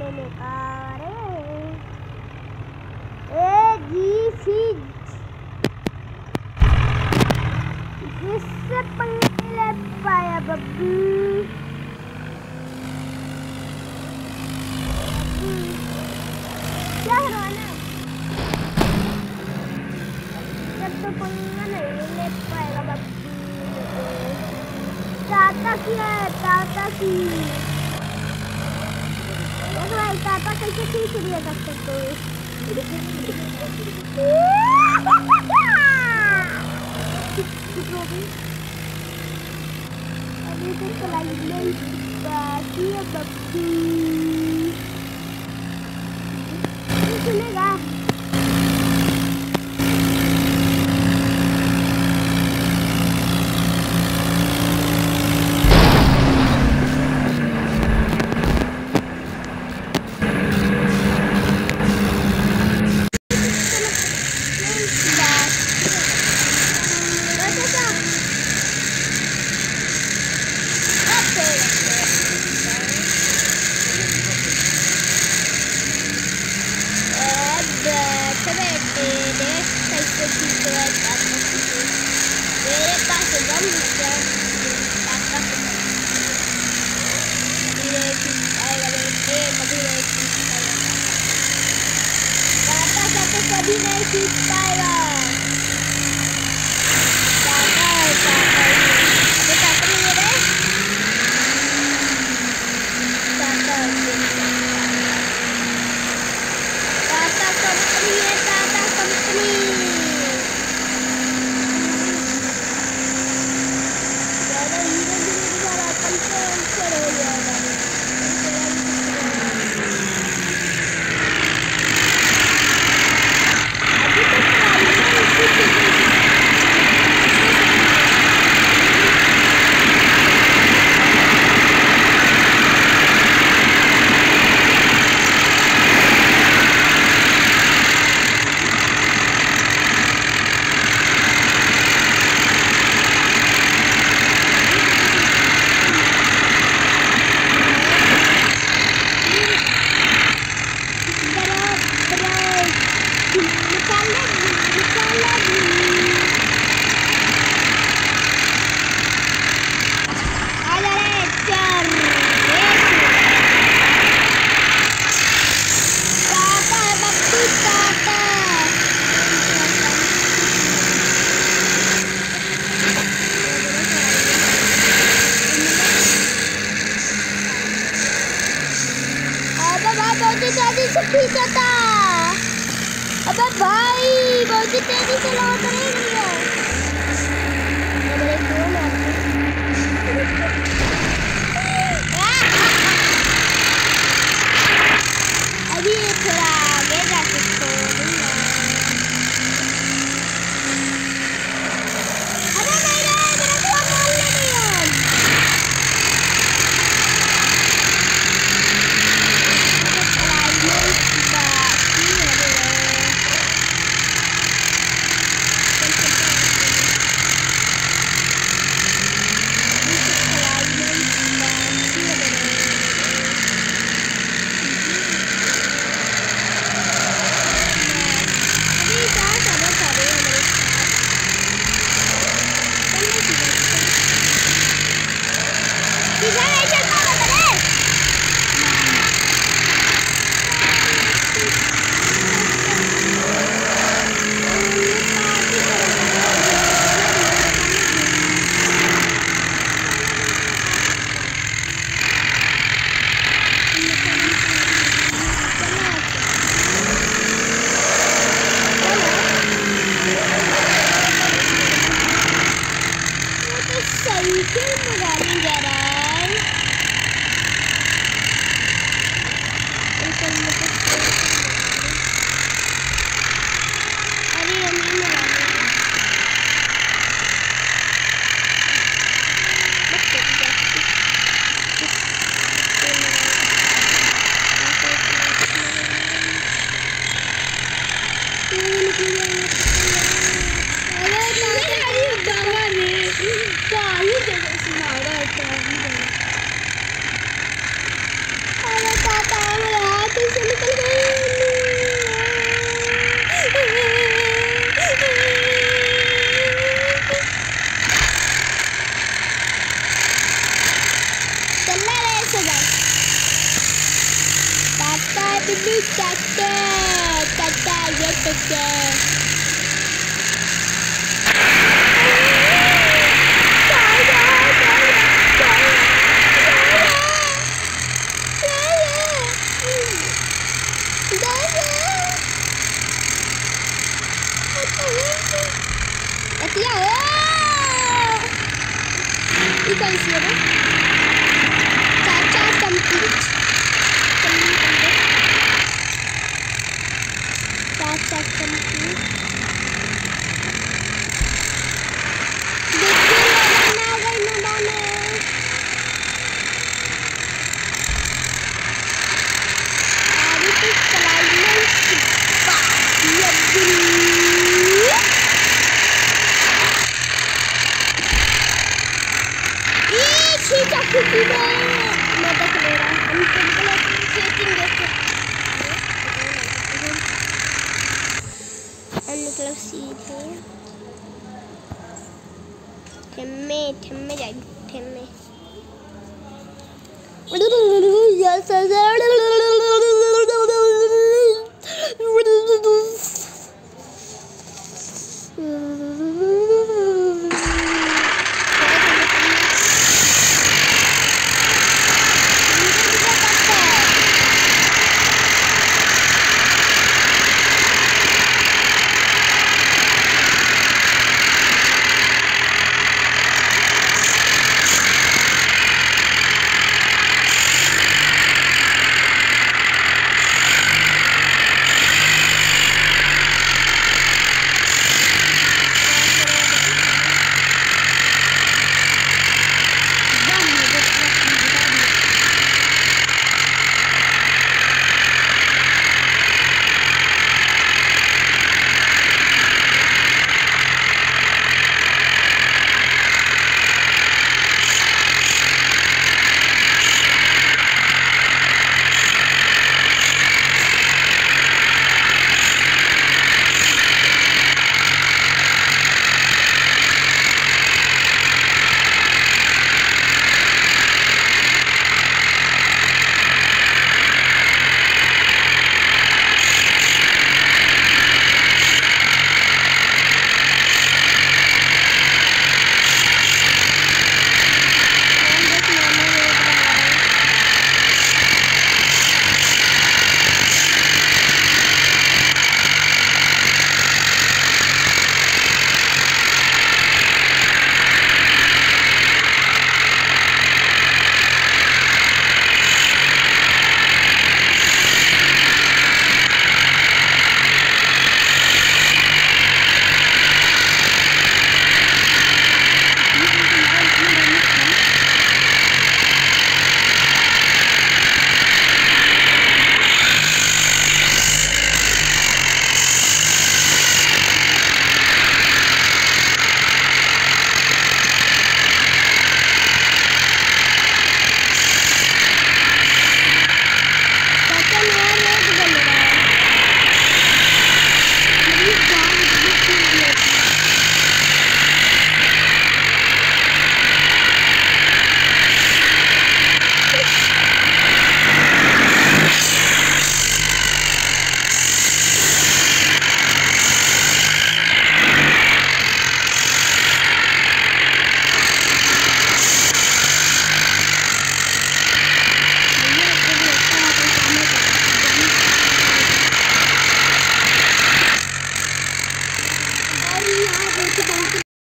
लेने का अरे ए, जी, सी। जिससे पंगे ले पाया, बब्बू। क्या हरवाना जब तो पंगा नहीं ले पाएगा बब्बू। टाटा की है, टाटा की। Aduh, itu selain dia, dia babi. Teddy, Teddy, salamat rin.